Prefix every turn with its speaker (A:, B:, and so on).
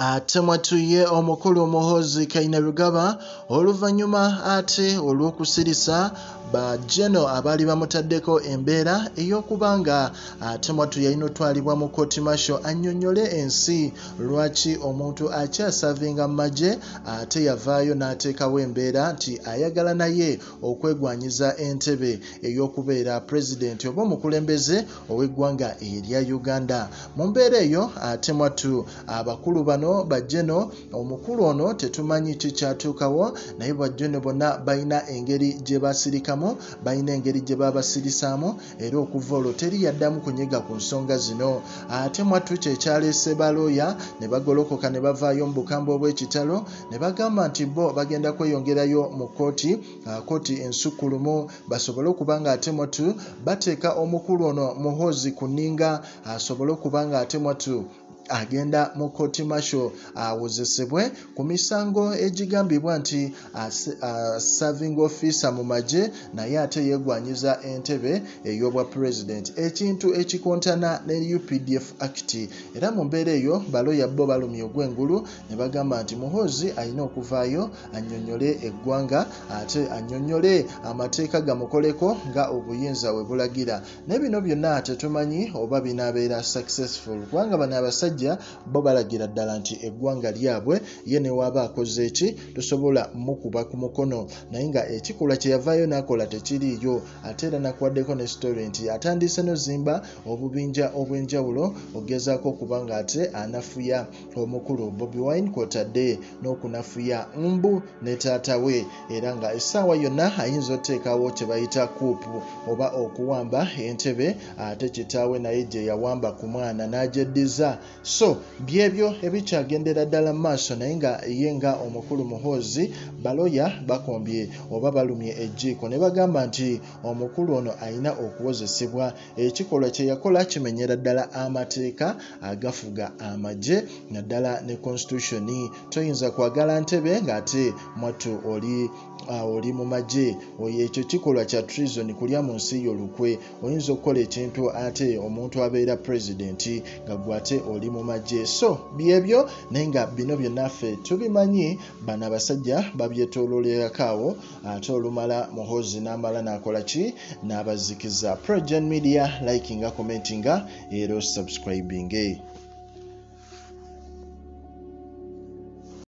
A: ate mwatuye omukulu muhozi kainerugaba oluvannyuma ate olw'okusirisa bajeno abaali bamutaddeko embeera ey'okuba nga ate mwatu yalina otwalibwa mu kooti masho annyonnyole ensi. Lwaki omuntu akyasavinga mu magye ate yavaayo n'ateekawo embeera nti ayagala naye okwegwanyiza entebe ey'okubeera pulezidenti oba omukulembeze ow'eggwanga erya uganda. Mu mbeera eyo ate mwatu abakulu bano bajeno omukulu ono tetumanyi kikyatuukawo naye bajeno bonna balina engeri gye basirikamu balina engeri gye babasirisaamu era okuva olwo teri yaddamu kunyiga ku nsonga zino. Ate mwattu kyekyaleese balooya ne bagolokoka ne bavaayo mu bukambwe obw'ekitalo ne bagamba nti bo bagenda kweyongerayo mu kooti kooti ensukkulumu. Basobole okuba nga ate mwattu bateeka omukulu ono muhoozi ku nninga asobole okuba nga ate mwattu agenda mu kooti masho awozesebwe ku misango egigambibwa nti serving officer mu magye naye ate yeegwanyiza entebe ey'obwa president. Ekintu ekikontana ne updf act era mu mbeera eyo baloya bo balumya ogw'engulu ne bagamba nti muhoozi alina okuvaayo annyonnyole eggwanga ate annyonnyole amateeka gamukoleko nga obuyinza bwe bulagira. Ne bino byonna tetumanyi oba binaabeera successful kubanga bano abasajja bo balagira ddala nti eggwanga lyabwe ye ne waaba akoze eki tosobola mukuba ku mukono. Naye nga ekikolwa kye yavaayo n'akola tekiriiyo ate era nakuwaddeko ne story nti atandise nozimba obubinja obw'enjawulo ogezaako okuba nga ate anafuya. Omukulu bobi wine kwotadde n'okunafuya mbu ne taata we era nga essaawa yonna ayinza oteekawo kye bayita kuupu oba okuwamba entebe ate kitaawe naye gye yawamba ku mwana n'agyeddiza so byebyo ebikyagendera ddala mu maaso naye nga ye nga omukulu muhoozi baloya bakombye oba balumye ejjiiko. Ne bagamba nti omukulu ono alina okuwozesebwa. Ekikolwa kye yakola kimenyera ddala amateeka agafuga amagye naddala ne constitutioni toyinza kwagala ntebe ng'ate mwattu oli oli mu magye. Ekyo kikolwa kya treason kulya mu nsi yo lukwe oyinza okukola ekintu ate omuntu abeera pulezidenti nga gwe ate oli mu magye so byebyo naye nga bino byonnaffe tubimanyi bano abasajja babyetoololerako awo ate olumala muhoozi n'amala n'akola ki? N'abazikiza progen media likinga commentinga era subscribinge